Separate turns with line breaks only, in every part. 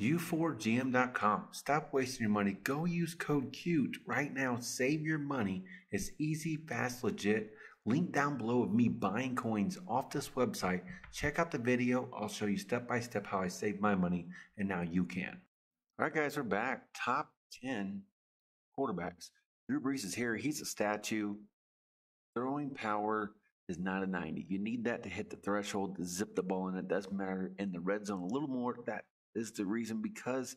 U4GM.com. Stop wasting your money. Go use code CUTE right now. Save your money. It's easy, fast, legit. Link down below of me buying coins off this website. Check out the video. I'll show you step by step how I saved my money, and now you can. All right, guys, we're back. Top 10 quarterbacks. Drew Brees is here. He's a statue. Throwing power is not a 90. You need that to hit the threshold to zip the ball in. It does matter in the red zone a little more. That is the reason because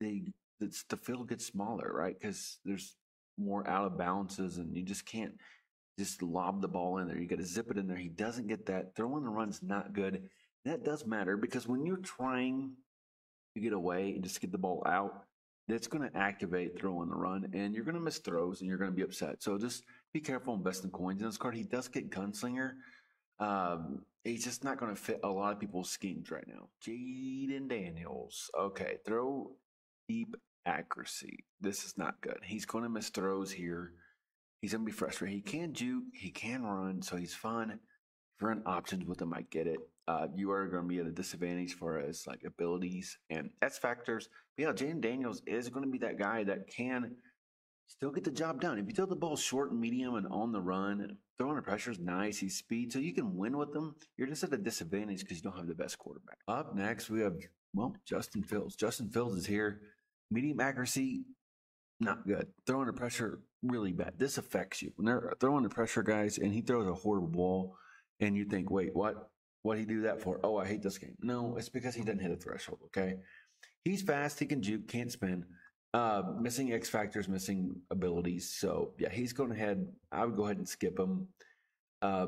the the field gets smaller, right? Because there's more out of balances, and you just can't just lob the ball in there. You got to zip it in there. He doesn't get that. Throwing the run's not good. That does matter because when you're trying to get away and just get the ball out, that's going to activate throwing the run, and you're going to miss throws, and you're going to be upset. So just be careful investing coins in this card. He does get gunslinger. Um, he's just not going to fit a lot of people's schemes right now. Jayden Daniels. Okay, throw deep accuracy. This is not good. He's going to miss throws here. He's going to be frustrated. He can juke, he can run, so he's fun. If you run options with him, I get it. Uh, you are going to be at a disadvantage for his like abilities and X factors. But yeah, Jayden Daniels is going to be that guy that can still get the job done. If you throw the ball short and medium and on the run, throwing the pressure is nice. He's speed, so you can win with them. You're just at a disadvantage because you don't have the best quarterback. Up next, we have well Justin Fields. Justin Fields is here. Medium accuracy, not good. Throwing the pressure, really bad. This affects you when they're throwing the pressure, guys, and he throws a horrible ball, and you think, wait, what? What he do that for? Oh, I hate this game. No, it's because he doesn't hit a threshold. Okay, he's fast. He can juke, can't spin. Uh, missing X factors, missing abilities. So yeah, he's going ahead. I would go ahead and skip him. Uh,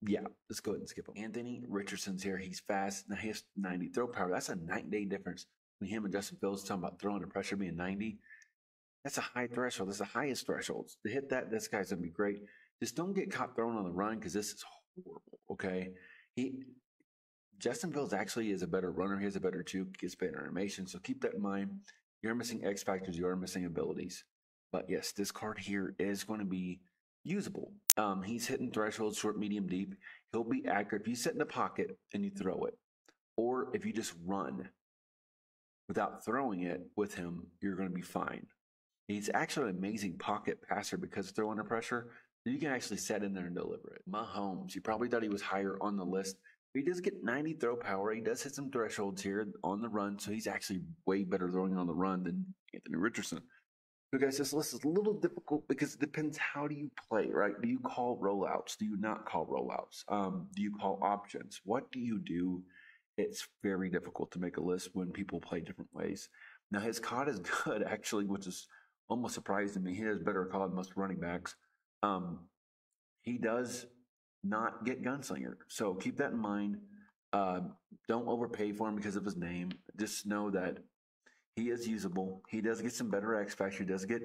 yeah, let's go ahead and skip him. Anthony Richardson's here. He's fast. Now he has 90 throw power. That's a night day difference between him and Justin Fields. Talking about throwing the pressure being 90. That's a high threshold. That's the highest thresholds. To hit that, this guy's gonna be great. Just don't get caught throwing on the run because this is horrible. Okay, he Justin Fields actually is a better runner. He has a better juke, gets better animation. So keep that in mind. You're missing X factors, you are missing abilities. But yes, this card here is going to be usable. Um, he's hitting thresholds, short, medium, deep. He'll be accurate if you sit in the pocket and you throw it. Or if you just run without throwing it with him, you're going to be fine. He's actually an amazing pocket passer because throw under pressure, you can actually set in there and deliver it. Mahomes, you probably thought he was higher on the list. He does get 90 throw power. He does hit some thresholds here on the run, so he's actually way better throwing on the run than Anthony Richardson. So, guys, this list is a little difficult because it depends how do you play, right? Do you call rollouts? Do you not call rollouts? Um, do you call options? What do you do? It's very difficult to make a list when people play different ways. Now, his COD is good, actually, which is almost surprising to me. He has better COD than most running backs. Um, he does not get Gunslinger. So keep that in mind. Uh, don't overpay for him because of his name. Just know that he is usable. He does get some better X factor. He does get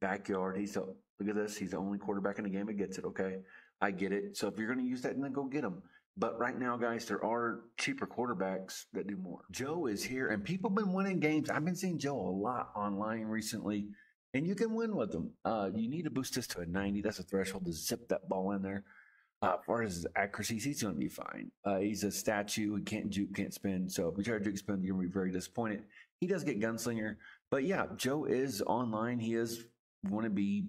backyard. He's a, look at this. He's the only quarterback in the game that gets it. Okay, I get it. So if you're going to use that, then go get him. But right now, guys, there are cheaper quarterbacks that do more. Joe is here, and people have been winning games. I've been seeing Joe a lot online recently, and you can win with him. Uh, you need to boost this to a 90. That's a threshold to zip that ball in there. Uh, as far as his accuracy, he's going to be fine. Uh, he's a statue. He can't juke, can't spin. So if you try to juke spin, you're going to be very disappointed. He does get gunslinger. But yeah, Joe is online. He is going to be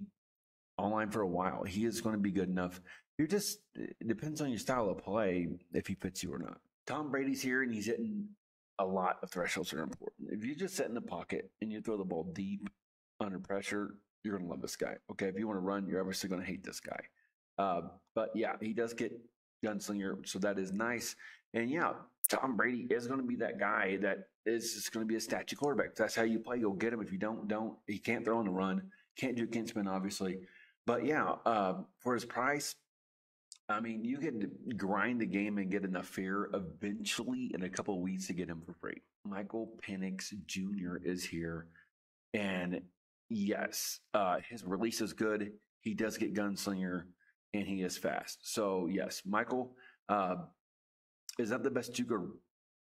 online for a while. He is going to be good enough. You're just, depends on your style of play if he fits you or not. Tom Brady's here and he's hitting a lot of thresholds that are important. If you just sit in the pocket and you throw the ball deep under pressure, you're going to love this guy. Okay. If you want to run, you're obviously going to hate this guy. Uh, but yeah, he does get gunslinger, so that is nice. And yeah, Tom Brady is going to be that guy that is just going to be a statue quarterback. That's how you play. You'll get him. If you don't, don't. He can't throw on the run. Can't do can't obviously. But yeah, uh, for his price, I mean, you can grind the game and get enough fear eventually in a couple weeks to get him for free. Michael Penix Jr. is here. And yes, uh, his release is good. He does get gunslinger and he is fast. So yes, Michael uh, is not the best juker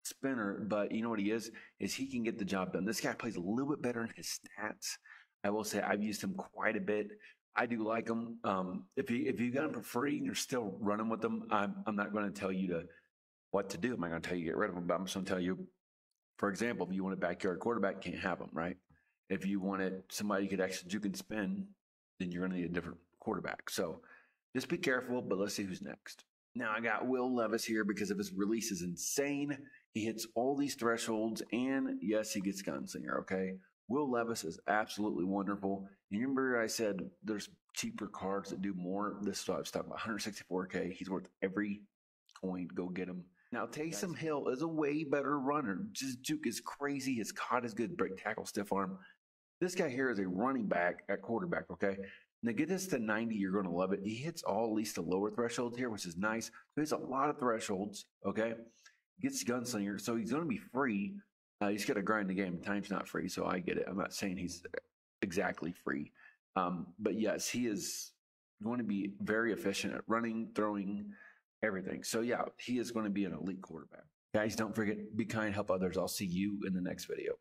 spinner, but you know what he is? Is he can get the job done. This guy plays a little bit better in his stats. I will say I've used him quite a bit. I do like him. Um, if you if you got him for free and you're still running with them, I'm I'm not going to tell you to what to do. I'm not going to tell you to get rid of him, but I'm just going to tell you For example, if you want a backyard quarterback, can't have him, right? If you wanted somebody you could actually you can spin, then you're going to need a different quarterback. So just be careful, but let's see who's next. Now I got Will Levis here because of his release is insane. He hits all these thresholds, and yes, he gets Gunslinger. Okay, Will Levis is absolutely wonderful. You remember I said there's cheaper cards that do more. This is what I was talking about. 164k. He's worth every coin. Go get him. Now Taysom Hill is a way better runner. Just Juke is crazy. His caught is good. Break tackle, stiff arm. This guy here is a running back at quarterback. Okay. Now get this to 90, you're going to love it. He hits all at least the lower thresholds here, which is nice. There's a lot of thresholds. Okay. Gets gunslinger, so he's going to be free. Uh, he's got to grind the game. Time's not free, so I get it. I'm not saying he's exactly free. Um, but yes, he is going to be very efficient at running, throwing, everything. So yeah, he is going to be an elite quarterback. Guys, don't forget, be kind, help others. I'll see you in the next video.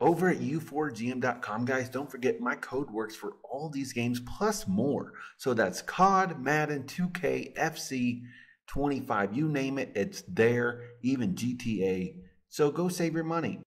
Over at u4gm.com, guys, don't forget my code works for all these games plus more. So that's COD, Madden, 2K, FC, 25, you name it, it's there, even GTA. So go save your money.